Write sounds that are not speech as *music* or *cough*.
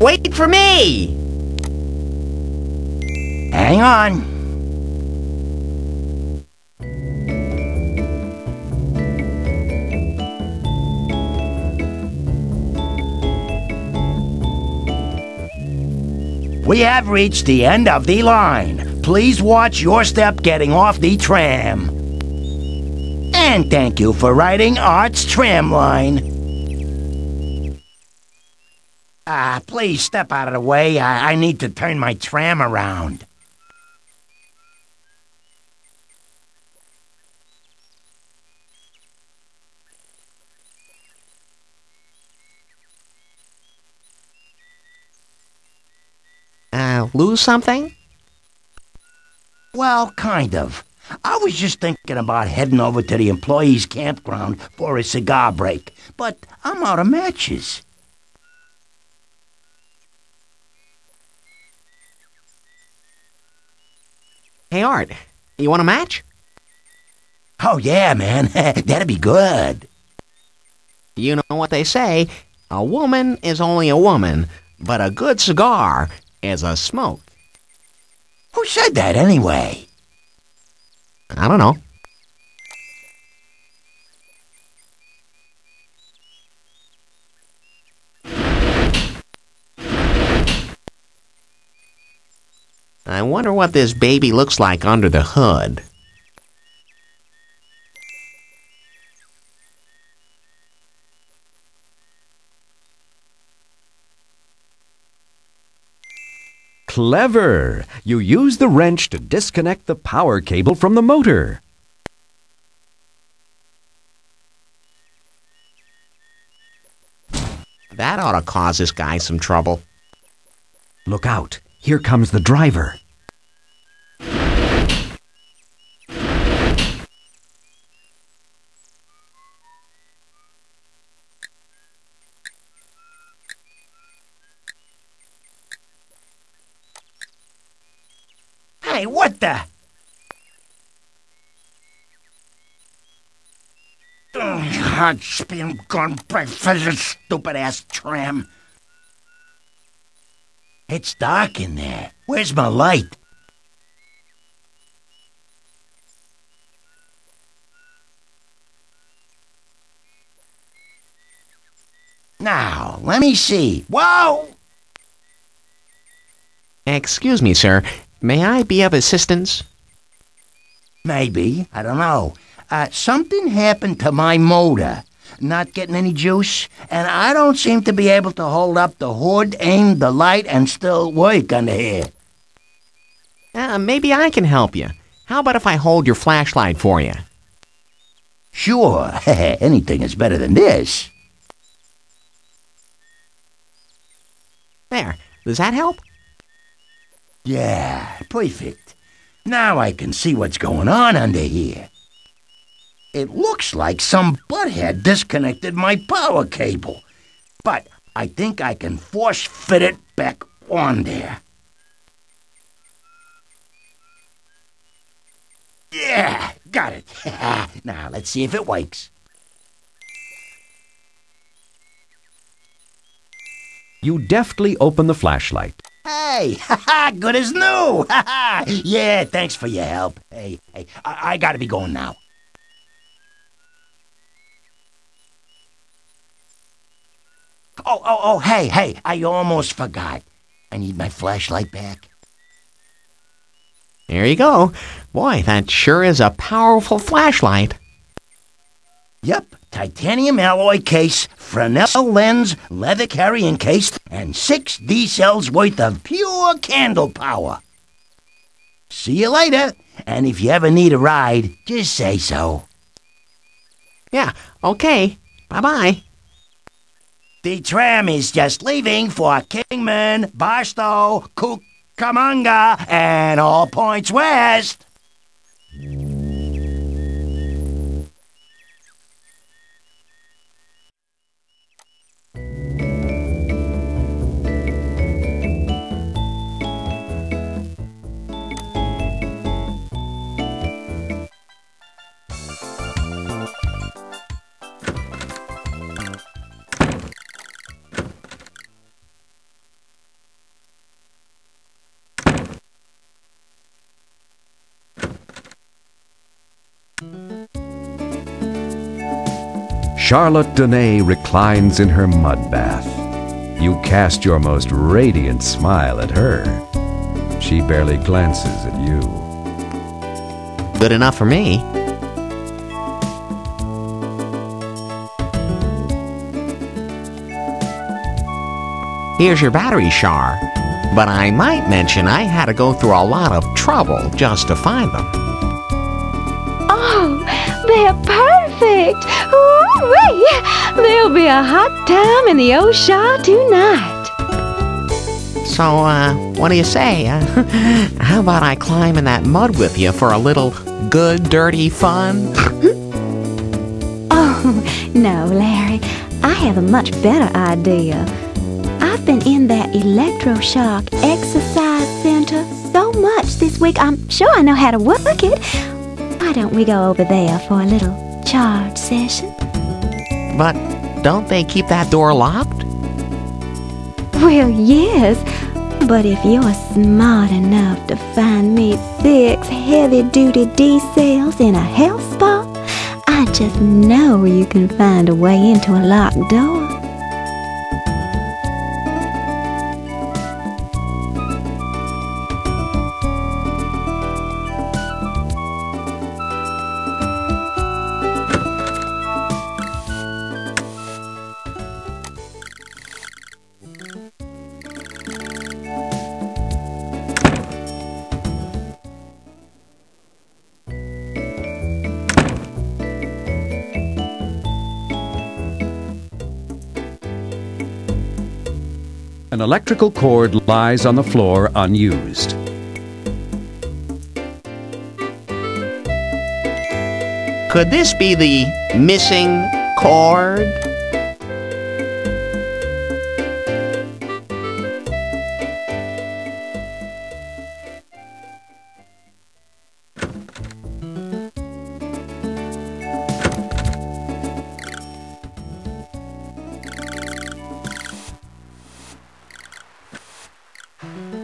Wait for me! Hang on. We have reached the end of the line. Please watch your step getting off the tram. And thank you for riding Art's tram line. Ah, please step out of the way. I, I need to turn my tram around. Uh, lose something? Well, kind of. I was just thinking about heading over to the employees' campground for a cigar break, but I'm out of matches. Hey, Art, you want a match? Oh, yeah, man. *laughs* That'd be good. You know what they say a woman is only a woman, but a good cigar is a smoke. Who said that anyway? I don't know. Wonder what this baby looks like under the hood. Clever! You use the wrench to disconnect the power cable from the motor. That ought to cause this guy some trouble. Look out! Here comes the driver. Hey, what the? Oh, Ugh, Hot spin gone breakfast, this stupid ass tram. It's dark in there. Where's my light? Now, let me see. Whoa! Excuse me, sir. May I be of assistance? Maybe. I don't know. Uh, something happened to my motor. Not getting any juice, and I don't seem to be able to hold up the hood, aim the light, and still work under here. Uh, maybe I can help you. How about if I hold your flashlight for you? Sure, *laughs* anything is better than this. There. Does that help? Yeah, perfect. Now I can see what's going on under here. It looks like some butthead disconnected my power cable, but I think I can force fit it back on there. Yeah, got it. *laughs* now let's see if it works. You deftly open the flashlight. Hey, *laughs* ha good as new. *laughs* Ha ha. Yeah, thanks for your help. Hey, hey, I, I gotta be going now. Oh, oh, oh, hey, hey, I almost forgot. I need my flashlight back. There you go. Boy, that sure is a powerful flashlight. Yep, titanium alloy case, Fresnel lens, leather carrying case, and six D cells worth of pure candle power. See you later, and if you ever need a ride, just say so. Yeah, okay. Bye bye. The tram is just leaving for Kingman, Barstow, Cucamonga, and all points west. Charlotte Donay reclines in her mud bath. You cast your most radiant smile at her. She barely glances at you. Good enough for me. Here's your battery, Char. But I might mention I had to go through a lot of trouble just to find them. Oh, they're perfect! Ooh-wee! There'll be a hot time in the Oshar tonight. So, uh, what do you say? Uh, *laughs* how about I climb in that mud with you for a little good, dirty fun? *laughs* Oh, no, Larry. I have a much better idea. I've been in that electroshock exercise center so much this week, I'm sure I know how to work it. Why don't we go over there for a little charge session? But don't they keep that door locked? Well, yes, but if you're smart enough to find me six heavy-duty D-cells in a health spa, I just know you can find a way into a locked door. An electrical cord lies on the floor unused. Could this be the missing cord? Mm-hmm.